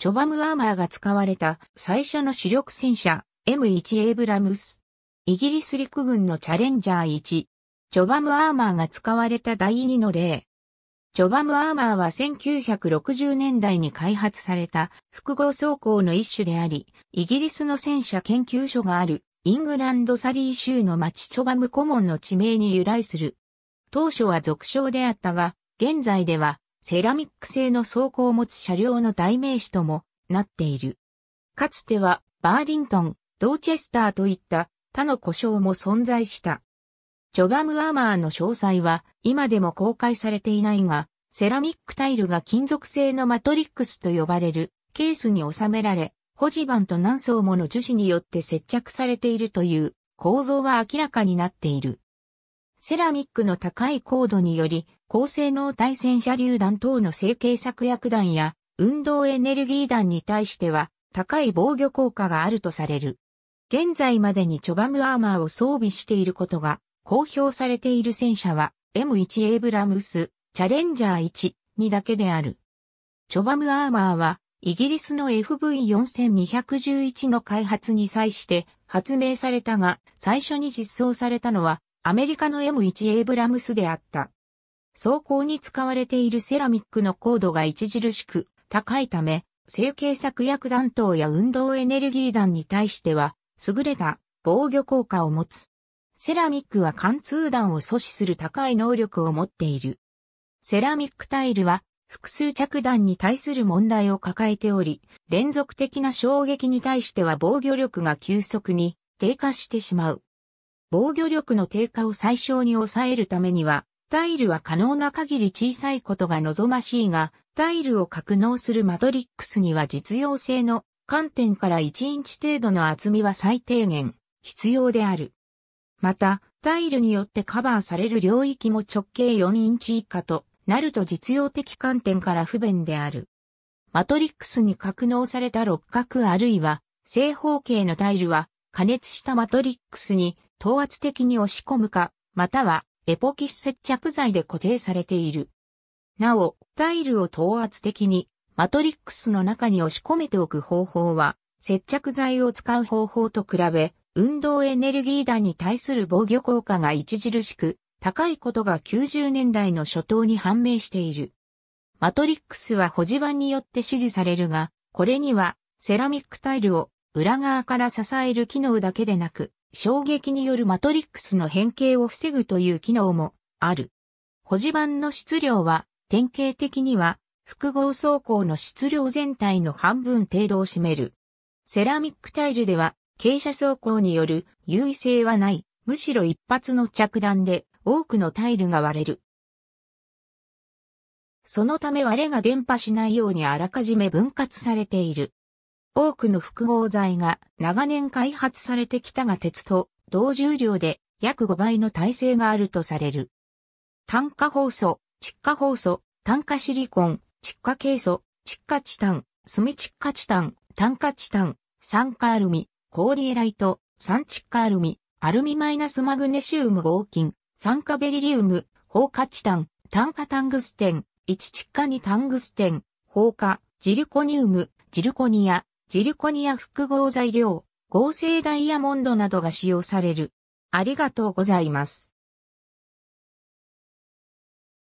チョバムアーマーが使われた最初の主力戦車 M1 エイブラムス。イギリス陸軍のチャレンジャー1。チョバムアーマーが使われた第2の例。チョバムアーマーは1960年代に開発された複合装甲の一種であり、イギリスの戦車研究所があるイングランドサリー州の町チョバムコモンの地名に由来する。当初は俗称であったが、現在ではセラミック製の装甲を持つ車両の代名詞ともなっている。かつてはバーリントン、ドーチェスターといった他の故障も存在した。ジョバムアーマーの詳細は今でも公開されていないが、セラミックタイルが金属製のマトリックスと呼ばれるケースに収められ、保持板と何層もの樹脂によって接着されているという構造は明らかになっている。セラミックの高い高度により、高性能対戦車榴弾等の成形策薬弾や運動エネルギー弾に対しては高い防御効果があるとされる。現在までにチョバムアーマーを装備していることが公表されている戦車は M1 エイブラムス、チャレンジャー1にだけである。チョバムアーマーはイギリスの FV4211 の開発に際して発明されたが、最初に実装されたのはアメリカの M1 エイブラムスであった。走行に使われているセラミックの高度が著しく高いため、成形策薬弾頭や運動エネルギー弾に対しては優れた防御効果を持つ。セラミックは貫通弾を阻止する高い能力を持っている。セラミックタイルは複数着弾に対する問題を抱えており、連続的な衝撃に対しては防御力が急速に低下してしまう。防御力の低下を最小に抑えるためには、タイルは可能な限り小さいことが望ましいが、タイルを格納するマトリックスには実用性の観点から1インチ程度の厚みは最低限必要である。また、タイルによってカバーされる領域も直径4インチ以下となると実用的観点から不便である。マトリックスに格納された六角あるいは正方形のタイルは加熱したマトリックスに等圧的に押し込むか、またはエポキス接着剤で固定されている。なお、タイルを等圧的にマトリックスの中に押し込めておく方法は、接着剤を使う方法と比べ、運動エネルギー弾に対する防御効果が著しく高いことが90年代の初頭に判明している。マトリックスは保持板によって支持されるが、これにはセラミックタイルを裏側から支える機能だけでなく、衝撃によるマトリックスの変形を防ぐという機能もある。保持板の質量は典型的には複合走行の質量全体の半分程度を占める。セラミックタイルでは傾斜走行による優位性はない。むしろ一発の着弾で多くのタイルが割れる。そのため割れが伝播しないようにあらかじめ分割されている。多くの複合材が長年開発されてきたが鉄と同重量で約5倍の耐性があるとされる。炭化酵素、窒化酵素、炭化シリコン、窒化ケイ素、窒化チタン、炭窒化チタン、炭化チタン、酸化アルミ、コーディエライト、酸窒化アルミ、アルミマイナスマグネシウム合金、酸化ベリリウム、放火チタン、炭化タングステン、1窒化にタングステン、放火、ジルコニウム、ジルコニア、ジルコニア複合材料、合成ダイヤモンドなどが使用される。ありがとうございます。